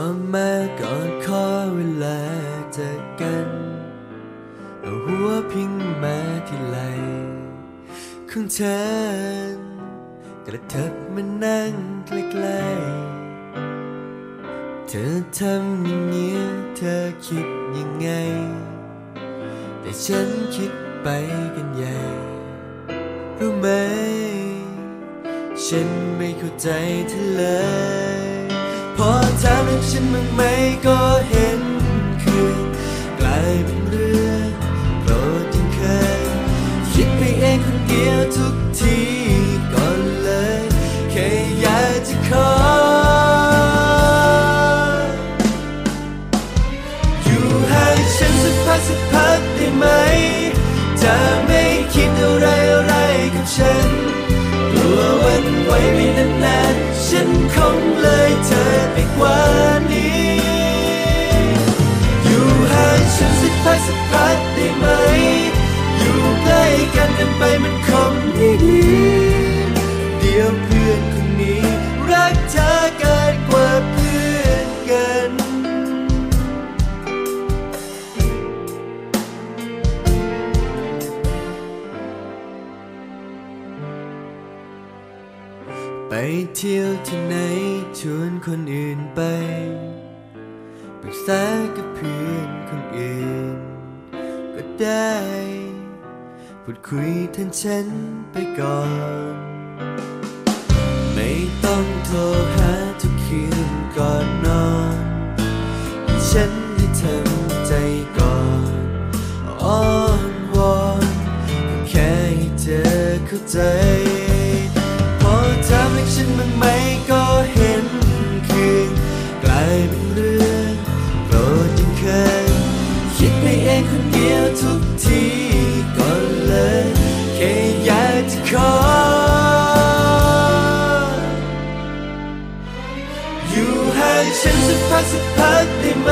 อบมากอดขอเวลาเจอกันเอาหัวพิงมาที่ไหลของเธอกระเถิบมานั่งใกล้ๆเธอทำอย่างเงี้เธอคิดยังไง แต่ฉันคิดไปกันใหญ่รู้ไหม ฉันไม่เข้าใจเธอเลย พอถามเรื่องฉันมึงไหมก็เห็น ไปเที่ยวที่ไหนชวนคนอื่นไปปรึกษากับเพื่อนคนอื่น ก็ได้พูดคุยแทนฉันไปก่อน ไม่ต้องโทรหาทุกคืนก่อนนอนให้ฉันได้ทำใจก่อนอ้อนวอนแค่ให้เธอเข้าใจ ฉันสักพักสักพักได้ไหม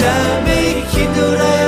จะไม่คิดอะไร